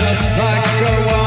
just like a